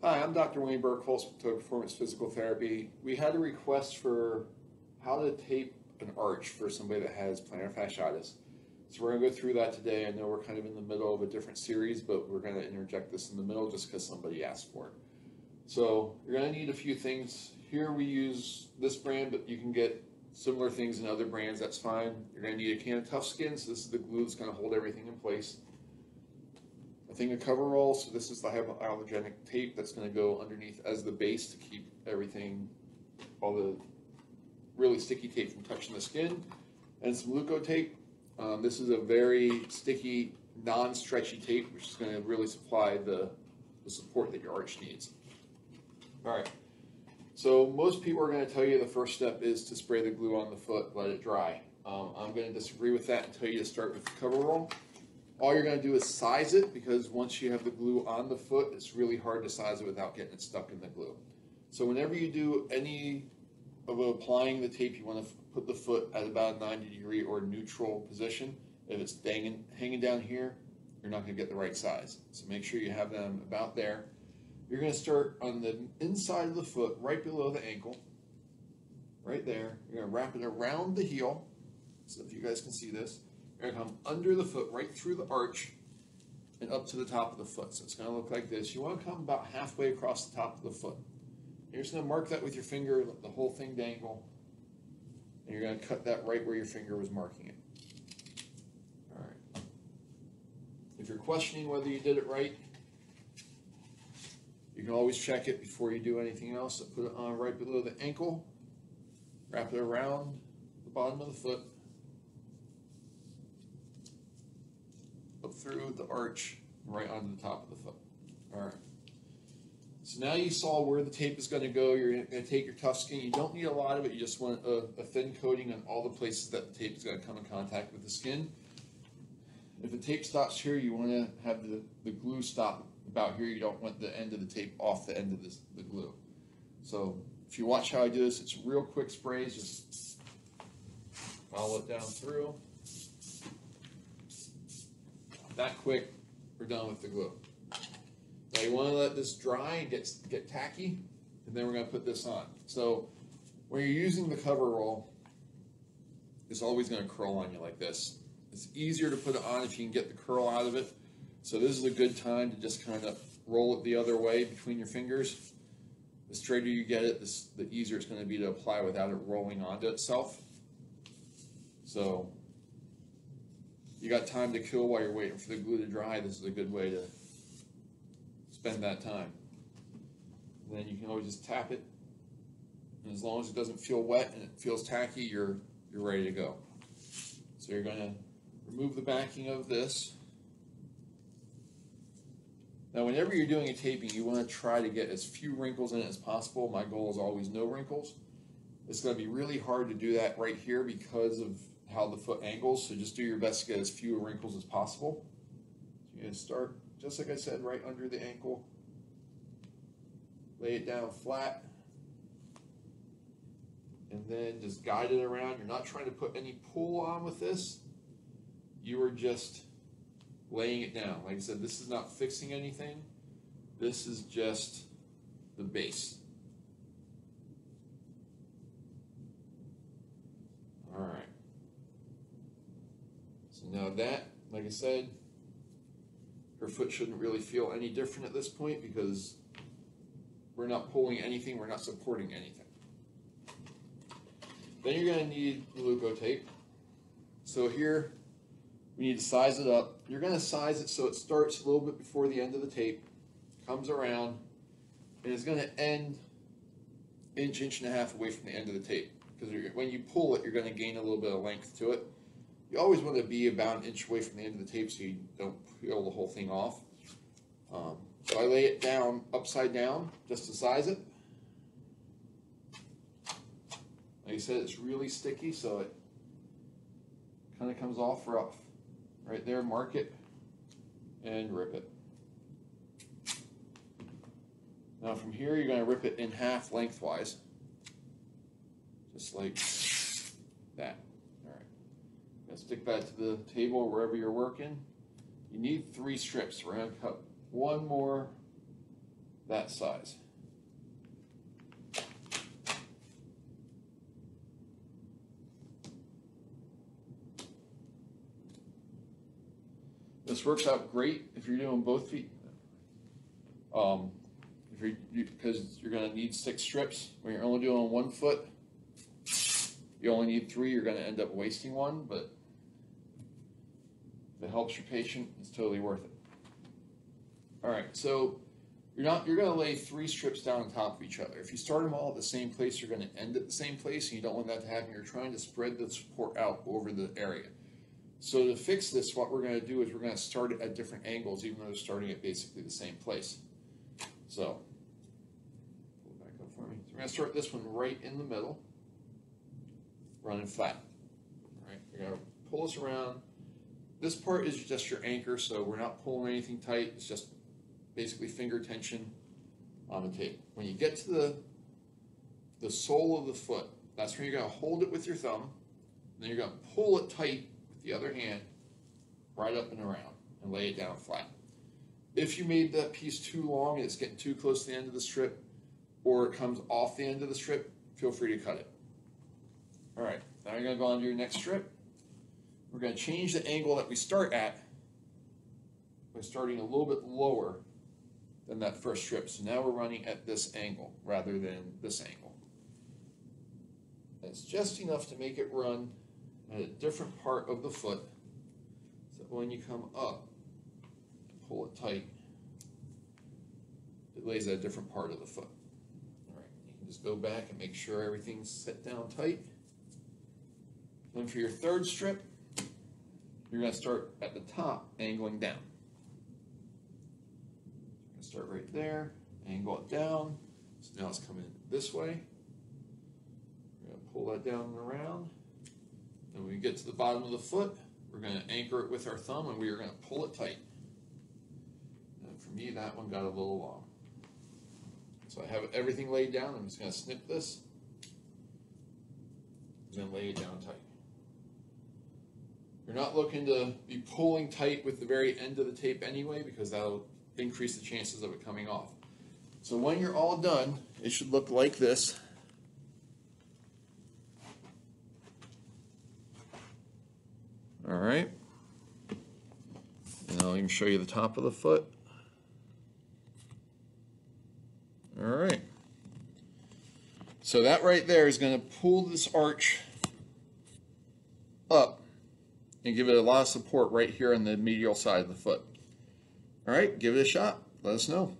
Hi, I'm Dr. Wayne Burke, Total Performance Physical Therapy. We had a request for how to tape an arch for somebody that has plantar fasciitis. So we're gonna go through that today. I know we're kind of in the middle of a different series, but we're gonna interject this in the middle just because somebody asked for it. So you're gonna need a few things. Here we use this brand, but you can get similar things in other brands, that's fine. You're gonna need a can of tough skin, so this is the glue that's gonna hold everything in place. A thing of cover roll, so this is the hypoallergenic tape that's gonna go underneath as the base to keep everything, all the really sticky tape from touching the skin. And some Leukotape. Um, this is a very sticky, non-stretchy tape, which is gonna really supply the, the support that your arch needs. All right. So most people are going to tell you the first step is to spray the glue on the foot, let it dry. Um, I'm going to disagree with that and tell you to start with the cover roll. All you're going to do is size it because once you have the glue on the foot, it's really hard to size it without getting it stuck in the glue. So whenever you do any of applying the tape, you want to put the foot at about a 90 degree or neutral position. If it's hanging, hanging down here, you're not going to get the right size. So make sure you have them about there. You're going to start on the inside of the foot, right below the ankle, right there. You're going to wrap it around the heel, so if you guys can see this. To come under the foot, right through the arch, and up to the top of the foot. So it's going to look like this. You want to come about halfway across the top of the foot. You're just going to mark that with your finger, let the whole thing dangle, and you're going to cut that right where your finger was marking it. All right. If you're questioning whether you did it right, you can always check it before you do anything else. So put it on right below the ankle, wrap it around the bottom of the foot, up through the arch, right onto the top of the foot. All right. So now you saw where the tape is going to go. You're going to take your tough skin. You don't need a lot of it. You just want a, a thin coating on all the places that the tape is going to come in contact with the skin. If the tape stops here, you want to have the, the glue stop about here. You don't want the end of the tape off the end of this, the glue. So if you watch how I do this, it's real quick sprays. Just follow it down through. That quick, we're done with the glue. Now you want to let this dry and get, get tacky, and then we're going to put this on. So when you're using the cover roll, it's always going to curl on you like this. It's easier to put it on if you can get the curl out of it. So this is a good time to just kind of roll it the other way between your fingers. The straighter you get it, the easier it's going to be to apply without it rolling onto itself. So you got time to kill while you're waiting for the glue to dry. This is a good way to spend that time. And then you can always just tap it. And as long as it doesn't feel wet and it feels tacky, you're, you're ready to go. So you're going to remove the backing of this. Now, whenever you're doing a taping, you want to try to get as few wrinkles in it as possible. My goal is always no wrinkles. It's going to be really hard to do that right here because of how the foot angles. So just do your best to get as few wrinkles as possible. So you're going to start, just like I said, right under the ankle. Lay it down flat. And then just guide it around. You're not trying to put any pull on with this. You are just laying it down. Like I said, this is not fixing anything. This is just the base. All right. Now that, like I said, her foot shouldn't really feel any different at this point because we're not pulling anything, we're not supporting anything. Then you're going to need Leukotape. So here, we need to size it up. You're going to size it so it starts a little bit before the end of the tape, comes around, and it's going to end inch, inch and a half away from the end of the tape. Because when you pull it, you're going to gain a little bit of length to it. You always want to be about an inch away from the end of the tape so you don't peel the whole thing off. Um, so I lay it down upside down just to size it. Like I said, it's really sticky, so it kind of comes off rough. Right there, mark it and rip it. Now from here, you're going to rip it in half lengthwise, just like that. Stick that to the table wherever you're working. You need three strips. We're going to cut one more that size. This works out great if you're doing both feet. Um, if you're, you, because you're gonna need six strips, when you're only doing one foot, you only need three, you're gonna end up wasting one, but if it helps your patient, it's totally worth it. Alright, so you're not, you're gonna lay three strips down on top of each other. If you start them all at the same place, you're gonna end at the same place, and you don't want that to happen. You're trying to spread the support out over the area. So to fix this, what we're gonna do is we're gonna start it at different angles, even though they're starting at basically the same place. So, pull it back up for me. So we're gonna start this one right in the middle, running flat. All right, we're gonna pull this around. This part is just your anchor, so we're not pulling anything tight. It's just basically finger tension on the tape. When you get to the the sole of the foot, that's when you're gonna hold it with your thumb, then you're gonna pull it tight with the other hand, right up and around, and lay it down flat. If you made that piece too long and it's getting too close to the end of the strip, or it comes off the end of the strip, feel free to cut it. All right, now you're gonna go on to your next strip. We're gonna change the angle that we start at by starting a little bit lower than that first strip. So now we're running at this angle rather than this angle. That's just enough to make it run at a different part of the foot. So when you come up, pull it tight, it lays at a different part of the foot. All right, you can just go back and make sure everything's set down tight. Then for your third strip, you're gonna start at the top, angling down. Start right there, angle it down. So now it's coming this way. We're gonna pull that down and around. Then when we get to the bottom of the foot, we're gonna anchor it with our thumb and we are gonna pull it tight. And for me, that one got a little long. So I have everything laid down. I'm just gonna snip this. And then lay it down tight. You're not looking to be pulling tight with the very end of the tape anyway, because that'll increase the chances of it coming off. So when you're all done, it should look like this. All right. And I'll even show you the top of the foot. All right. So that right there is going to pull this arch up and give it a lot of support right here on the medial side of the foot. All right, give it a shot. Let us know.